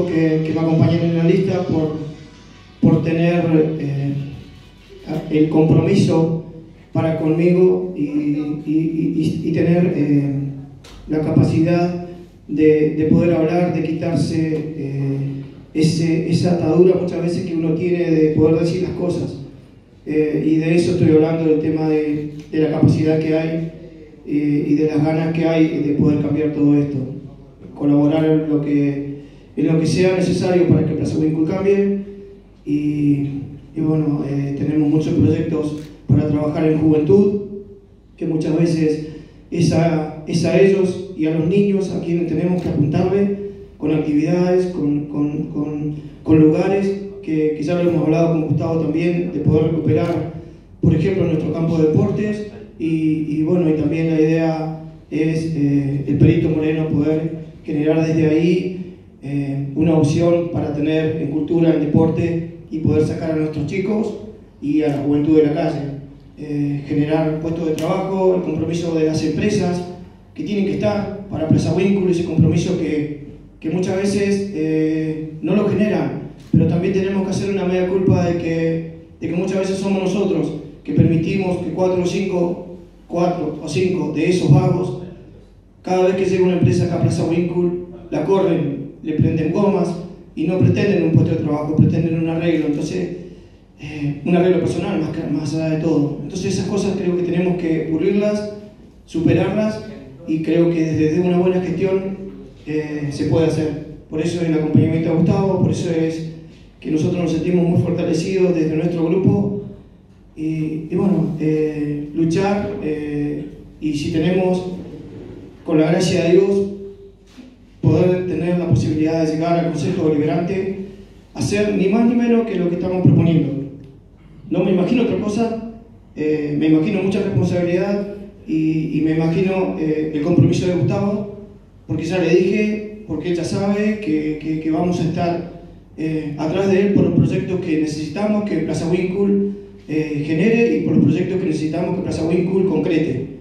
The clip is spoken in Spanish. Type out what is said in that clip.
que, que me acompañan en la lista por, por tener eh, el compromiso para conmigo y, y, y tener eh, la capacidad de, de, poder hablar, de quitarse eh, ese, esa atadura muchas veces que uno tiene de poder decir las cosas. y de eso estoy hablando, del tema de, de la capacidad que hay y de las ganas que hay de poder cambiar todo esto. Colaborar en lo que en lo que sea necesario para que Plaza Winkle cambie. Y, y bueno, eh, tenemos muchos proyectos para trabajar en juventud, que muchas veces es a, a, ellos y a los niños a quienes tenemos que apuntarle con actividades, con, con, con, lugares que, que, ya lo hemos hablado con Gustavo también, de poder recuperar, por ejemplo, nuestro campo de deportes. Y, y bueno, y también la idea es eh, el Perito Moreno poder generar desde ahí eh, una opción para tener en cultura, en deporte y poder sacar a nuestros chicos y a la juventud de la calle. Eh, generar puestos de trabajo, el compromiso de las empresas que tienen que estar para Plaza Vínculo, ese compromiso que, que muchas veces eh, no lo generan, pero también tenemos que hacer una media culpa de que, de que muchas veces somos nosotros que permitimos que cuatro o cinco, cuatro o cinco de esos vagos, cada vez que llega una empresa acá a Plaza Vínculo, la corren le prenden gomas y no pretenden un puesto de trabajo, pretenden un arreglo, entonces, eh, un arreglo personal más, que, más allá de todo. Entonces esas cosas creo que tenemos que pulirlas, superarlas y creo que desde una buena gestión eh, se puede hacer. Por eso el acompañamiento a Gustavo, por eso es que nosotros nos sentimos muy fortalecidos desde nuestro grupo y, y bueno, eh, luchar eh, y si tenemos, con la gracia de Dios, poder tener la posibilidad de llegar al Consejo Deliberante a hacer ni más ni menos que lo que estamos proponiendo. No me imagino otra cosa, eh, me imagino mucha responsabilidad y, y me imagino eh, el compromiso de Gustavo, porque ya le dije, porque ella sabe que, que, que vamos a estar eh, atrás de él por los proyectos que necesitamos que Plaza Winkle eh, genere y por los proyectos que necesitamos que Plaza Winkle concrete.